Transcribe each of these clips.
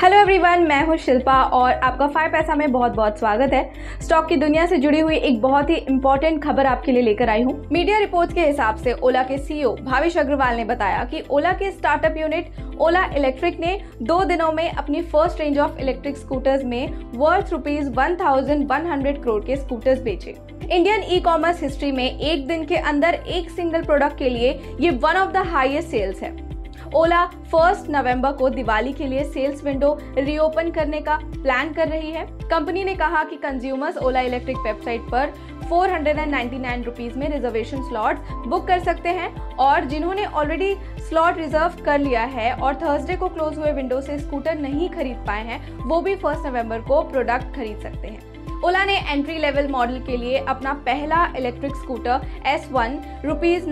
Hello everyone मैं हूँ शिल्पा और आपका फाइव पैसा में बहुत बहुत स्वागत है। स्टॉक की दुनिया से जुड़ी हुई एक बहुत ही इंपॉर्टेंट खबर आपके लिए लेकर आई हूँ। मीडिया रिपोर्ट्स के हिसाब से ओला के सीईओ भावेश अग्रवाल ने बताया कि ओला के स्टार्टअप यूनिट ओला इलेक्ट्रिक ने दो दिनों में अपनी first range of electric scooters में वर्थ रुपीज़ वन करोड़ के स्कूटर्स बेचे। इंडियन ई कॉमर्स हिस्ट्री में एक दिन के अंदर एक सिंगल प्रोडक्ट के लिए ये one of the highest sales है। ओला फ़र्स्ट नवंबर को दिवाली के लिए सेल्स विंडो रीओपन करने का प्लान कर रही है। कंपनी ने कहा कि कंज्यूमर्स ओला इलेक्ट्रिक वेबसाइट पर फोर हंड्रेड रुपीज़ में रिजर्वेशन स्लॉट बुक कर सकते हैं और जिन्होंने ऑलरेडी स्लॉट रिज़र्व कर लिया है और थर्सडे को क्लोज हुए विंडो से स्कूटर नहीं खरीद पाए हैं, वो भी फ़र्स्ट नवंबर को प्रोडक्ट खरीद सकते हैं। ओला ने एंट्री लेवल मॉडल के लिए अपना पहला electric scooter S one rupees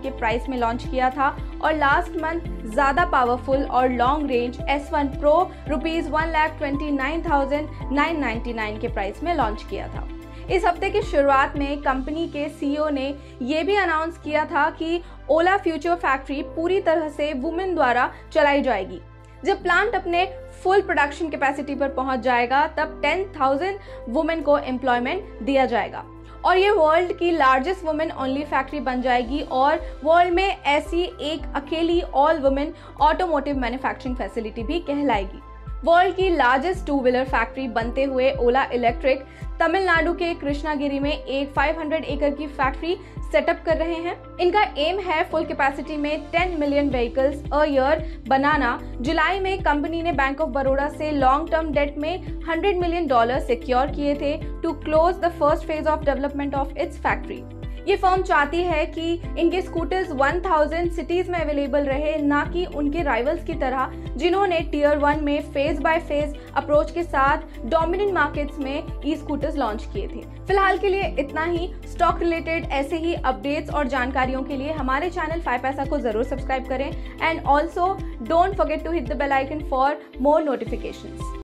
के प्राइस में लॉन्च किया था और लास्ट मंथ ज़्यादा पावरफुल और long range S one pro rupees one के प्राइस में लॉन्च किया था। इस हफ़्ते की शुरुआत में कंपनी के सीईओ ने यह भी अनाउंस किया था कि ओला फ्यूचर फैक्ट्री पूरी तरह से वुमेन द्वारा चलाई जाएगी। जब प्लांट अपने फुल प्रोडक्शन कैपेसिटी पर पहुँच जाएगा तब 10,000 वुमेन को एम्प्लॉयमेंट दिया जाएगा। और ये वर्ल्ड की लार्जेस्ट वुमेन ओनली फैक्ट्री बन जाएगी और वर्ल्ड में ऐसी एक अकेली all women automotive manufacturing facility भी कहलाएगी। वर्ल्ड की लार्जेस्ट टू व्हीलर फैक्ट्री बनते हुए ओला इलेक्ट्रिक तमिलनाडु के कृष्णागिरी में एक 500 एकड़ की फैक्ट्री सेटअप कर रहे हैं। इनका एम है फुल कैपेसिटी में 10 मिलियन व्हीकल्स अ ईयर बनाना। जुलाई में कंपनी ने बैंक ऑफ़ बड़ौदा से लॉन्ग टर्म डेट में 100 मिलियन डॉलर सिक्योर किए थे to close the first phase of development of its factory ये फर्म चाहती है कि इनके स्कूटर्स 1000 सिटीज़ में अवेलेबल रहे, ना कि उनके राइवल्स की तरह, जिन्होंने टीयर वन में फ़ेज़ बाय फ़ेज़ अप्रोच के साथ डोमिनेंट मार्केट्स में ई स्कूटर्स लॉन्च किए थे। फ़िलहाल के लिए इतना ही। स्टॉक रिलेटेड ऐसे ही अपडेट्स और जानकारियों के लिए हमारे चैनल फाइव पैसा को ज़रूर सब्सक्राइब करें। And also don't forget to hit the bell icon for more notifications